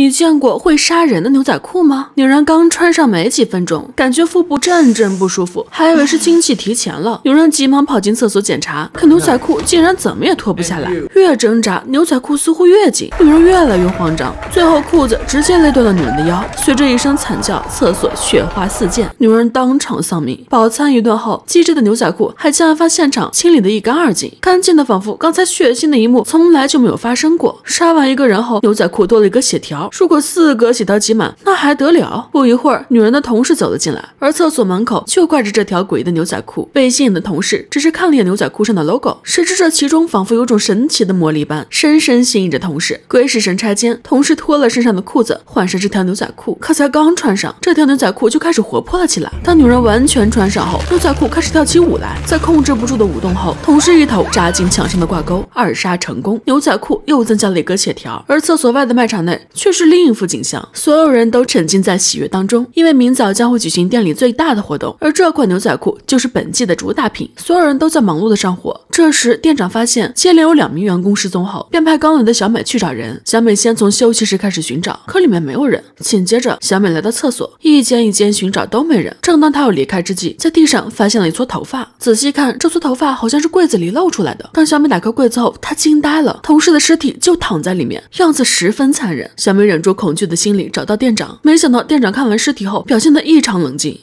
你见过会杀人的牛仔裤吗？女人刚穿上没几分钟，感觉腹部阵阵不舒服，还以为是经期提前了。女人急忙跑进厕所检查，可牛仔裤竟然怎么也脱不下来，越挣扎，牛仔裤似乎越紧。女人越来越慌张，最后裤子直接勒断了女人的腰。随着一声惨叫，厕所血花四溅，女人当场丧命。饱餐一顿后，机智的牛仔裤还将案发现场清理得一干二净，干净的仿佛刚才血腥的一幕从来就没有发生过。杀完一个人后，牛仔裤多了一个血条。如果四个血条挤满，那还得了？不一会儿，女人的同事走了进来，而厕所门口就挂着这条诡异的牛仔裤。被吸引的同事只是看了眼牛仔裤上的 logo，谁知这其中仿佛有种神奇的魔力般，深深吸引着同事。鬼使神差间，同事脱了身上的裤子，换上这条牛仔裤。可才刚穿上，这条牛仔裤就开始活泼了起来。当女人完全穿上后，牛仔裤开始跳起舞来，在控制不住的舞动后，同事一头扎进墙上的挂钩，二杀成功。牛仔裤又增加了一个血条，而厕所外的卖场内却是是另一幅景象，所有人都沉浸在喜悦当中，因为明早将会举行店里最大的活动，而这款牛仔裤就是本季的主打品。所有人都在忙碌的上货。这时，店长发现接连有两名员工失踪后，便派刚来的小美去找人。小美先从休息室开始寻找，可里面没有人。紧接着，小美来到厕所，一间一间寻找都没人。正当她要离开之际，在地上发现了一撮头发。仔细看，这撮头发好像是柜子里露出来的。当小美打开柜子后，她惊呆了，同事的尸体就躺在里面，样子十分残忍。小美忍住恐惧的心理，找到店长。没想到店长看完尸体后，表现得异常冷静。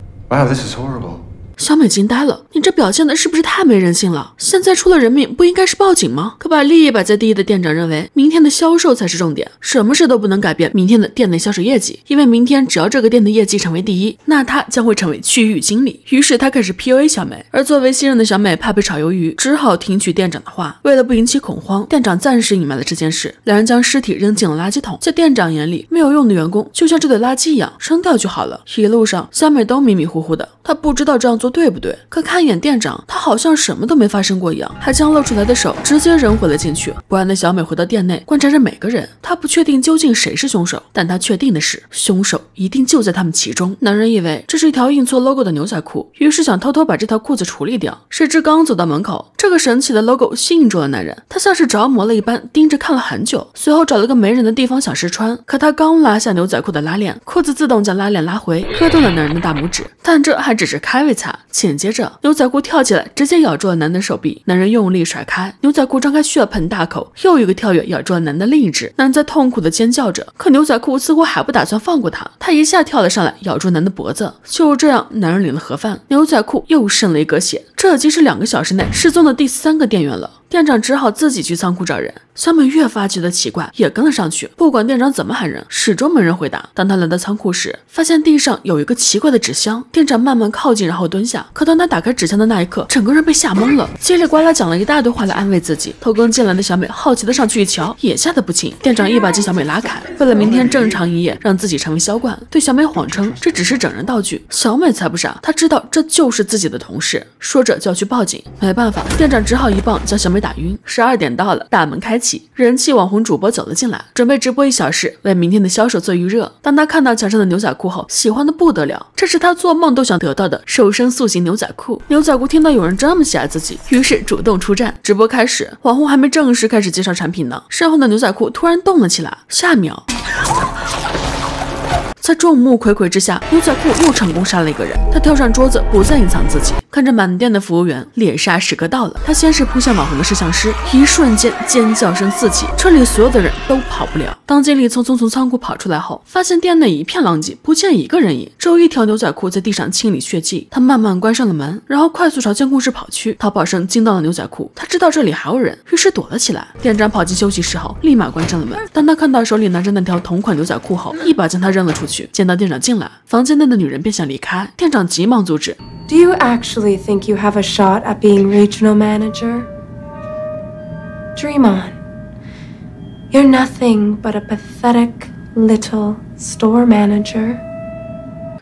小美惊呆了，你这表现的是不是太没人性了？现在出了人命，不应该是报警吗？可把利益摆在第一的店长认为，明天的销售才是重点，什么事都不能改变明天的店内销售业绩，因为明天只要这个店的业绩成为第一，那他将会成为区域经理。于是他开始 PUA 小美，而作为新人的小美怕被炒鱿鱼，只好听取店长的话。为了不引起恐慌，店长暂时隐瞒了这件事。两人将尸体扔进了垃圾桶，在店长眼里，没有用的员工就像这堆垃圾一样，扔掉就好了。一路上，小美都迷迷糊糊的，她不知道这样做对不对，可。看一眼店长，他好像什么都没发生过一样，还将露出来的手直接扔回了进去。不安的小美回到店内，观察着每个人。她不确定究竟谁是凶手，但她确定的是，凶手一定就在他们其中。男人以为这是一条印错 logo 的牛仔裤，于是想偷偷把这条裤子处理掉。谁知刚走到门口，这个神奇的 logo 吸引住了男人，他像是着魔了一般，盯着看了很久。随后找了个没人的地方想试穿，可他刚拉下牛仔裤的拉链，裤子自动将拉链拉回，磕断了男人的大拇指。但这还只是开胃菜，紧接着。牛仔裤跳起来，直接咬住了男的手臂。男人用力甩开，牛仔裤张开血盆大口，又一个跳跃咬住了男的另一只。男人在痛苦的尖叫着，可牛仔裤似乎还不打算放过他，他一下跳了上来，咬住男的脖子。就这样，男人领了盒饭，牛仔裤又剩了一格血。这已经是两个小时内失踪的第三个店员了。店长只好自己去仓库找人。小美越发觉得奇怪，也跟了上去。不管店长怎么喊人，始终没人回答。当他来到仓库时，发现地上有一个奇怪的纸箱。店长慢慢靠近，然后蹲下。可当他打开纸箱的那一刻，整个人被吓懵了，叽里呱啦讲了一大堆话来安慰自己。偷工进来的小美好奇的上去一瞧，也吓得不轻。店长一把将小美拉开，为了明天正常营业，让自己成为销冠，对小美谎称这只是整人道具。小美才不傻，她知道这就是自己的同事。说着就要去报警，没办法，店长只好一棒将小美被打晕。十二点到了，大门开启，人气网红主播走了进来，准备直播一小时，为明天的销售做预热。当他看到墙上的牛仔裤后，喜欢的不得了，这是他做梦都想得到的瘦身塑形牛仔裤。牛仔裤听到有人这么喜爱自己，于是主动出战。直播开始，网红还没正式开始介绍产品呢，身后的牛仔裤突然动了起来，下秒。在众目睽睽之下，牛仔裤又成功杀了一个人。他跳上桌子，不再隐藏自己，看着满店的服务员，猎杀时刻到了。他先是扑向网红的摄像师，一瞬间尖叫声四起，车里所有的人都跑不了。当经理匆匆从仓库跑出来后，发现店内一片狼藉，不见一个人影，只有一条牛仔裤在地上清理血迹。他慢慢关上了门，然后快速朝监控室跑去。逃跑声惊到了牛仔裤，他知道这里还有人，于是躲了起来。店长跑进休息室后，立马关上了门。当他看到手里拿着那条同款牛仔裤后，一把将他扔了出去。见到店长进来，房间内的女人便想离开，店长急忙阻止。Do you actually think you have a shot at being regional manager? Dream on. You're nothing but a pathetic little store manager.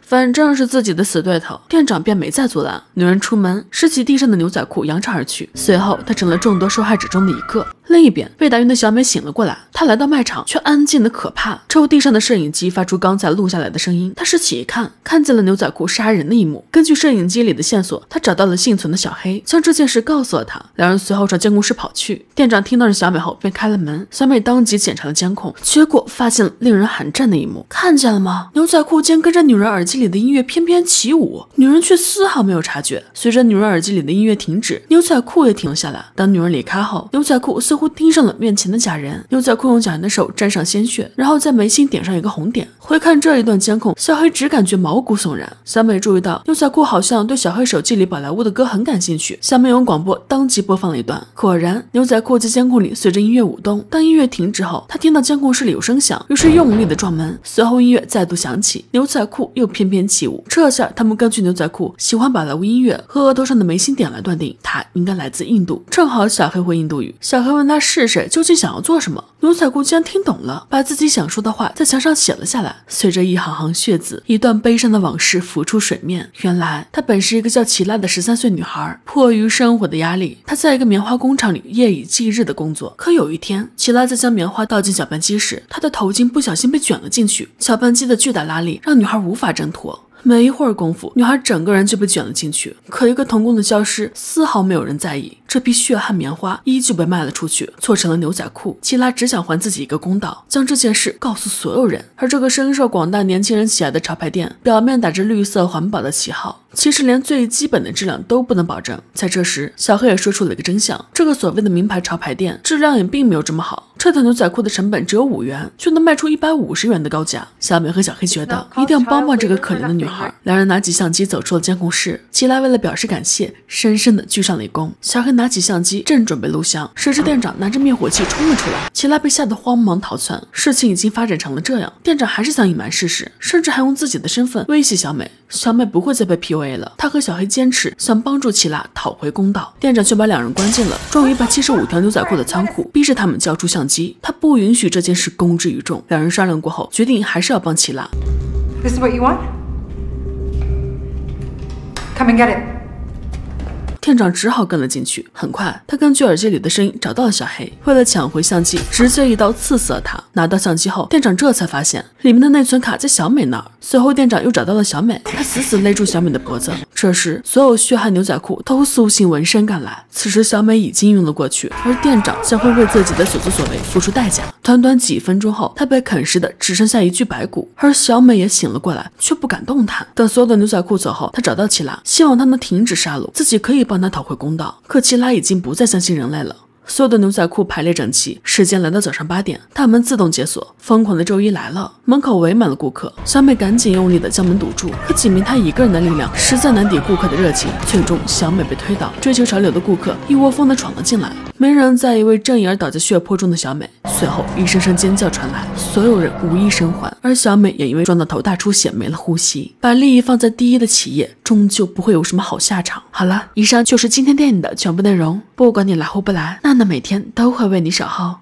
反正是自己的死对头，店长便没再阻拦。女人出门，拾起地上的牛仔裤，扬长而去。随后，她成了众多受害者中的一个。 另一边，被打晕的小美醒了过来，她来到卖场，却安静的可怕。抽地上的摄影机发出刚才录下来的声音，她拾起一看，看见了牛仔裤杀人的一幕。根据摄影机里的线索，她找到了幸存的小黑，将这件事告诉了他。两人随后朝监控室跑去。店长听到是小美后，便开了门。小美当即检查了监控，结果发现了令人寒战的一幕。看见了吗？牛仔裤间跟着女人耳机里的音乐翩翩起舞，女人却丝毫没有察觉。随着女人耳机里的音乐停止，牛仔裤也停了下来。当女人离开后，牛仔裤似乎盯上了面前的假人。又在控制假人的手沾上鲜血，然后在眉心点上一个红点。回看这一段监控，小黑只感觉毛骨悚然。小美注意到牛仔裤好像对小黑手机里宝莱坞的歌很感兴趣，小美用广播当即播放了一段。果然，牛仔裤在监控里随着音乐舞动。当音乐停止后，他听到监控室里有声响，于是用力的撞门。随后音乐再度响起，牛仔裤又翩翩起舞。这下他们根据牛仔裤喜欢宝莱坞音乐和额头上的眉心点来断定，他应该来自印度。正好小黑会印度语，小黑问他是谁，究竟想要做什么。牛仔裤竟然听懂了，把自己想说的话在墙上写了下来。随着一行行血字，一段悲伤的往事浮出水面。原来她本是一个叫齐拉的十三岁女孩，迫于生活的压力，她在一个棉花工厂里夜以继日的工作。可有一天，齐拉在将棉花倒进搅拌机时，她的头巾不小心被卷了进去，搅拌机的巨大拉力让女孩无法挣脱。没一会儿功夫，女孩整个人就被卷了进去。可一个童工的消失，丝毫没有人在意。这批血汗棉花依旧被卖了出去，做成了牛仔裤。齐拉只想还自己一个公道，将这件事告诉所有人。而这个深受广大年轻人喜爱的潮牌店，表面打着绿色环保的旗号，其实连最基本的质量都不能保证。在这时，小黑也说出了一个真相：这个所谓的名牌潮牌店，质量也并没有这么好。这条牛仔裤的成本只有五元，却能卖出一百五十元的高价。小美和小黑觉得一定要帮帮这个可怜的女孩。两人拿起相机走出了监控室。齐拉为了表示感谢，深深的鞠上了一躬。小黑拿起相机，正准备录像，谁知店长拿着灭火器冲了出来。齐拉被吓得慌忙逃窜。事情已经发展成了这样，店长还是想隐瞒事实，甚至还用自己的身份威胁小美。小美不会再被 PUA 了。她和小黑坚持想帮助齐拉讨回公道，店长却把两人关进了装一百七十五条牛仔裤的仓库，逼着他们交出相机。他不允许这件事公之于众。两人商量过后，决定还是要帮齐拉。This is what you want? Come and get it. 店长只好跟了进去。很快，他根据耳机里的声音找到了小黑，为了抢回相机，直接一刀刺死了他。拿到相机后，店长这才发现里面的内存卡在小美那儿。随后，店长又找到了小美，他死死勒住小美的脖子。这时，所有血汗牛仔裤都苏醒纹身赶来。此时，小美已经晕了过去，而店长将会为自己的所作所为付出代价。短短几分钟后，他被啃食的只剩下一具白骨，而小美也醒了过来，却不敢动弹。等所有的牛仔裤走后，他找到齐拉，希望他能停止杀戮，自己可以帮他讨回公道。可齐拉已经不再相信人类了。所有的牛仔裤排列整齐，时间来到早上八点，大门自动解锁。疯狂的周一来了，门口围满了顾客。小美赶紧用力的将门堵住，可仅凭她一个人的力量，实在难抵顾客的热情。最终，小美被推倒，追求潮流的顾客一窝蜂的闯了进来，没人在意为正义而倒在血泊中的小美。随后，一声声尖叫传来，所有人无一生还，而小美也因为撞到头大出血没了呼吸。把利益放在第一的企业，终究不会有什么好下场。好了，以上就是今天电影的全部内容。不管你来或不来，娜娜每天都会为你守候。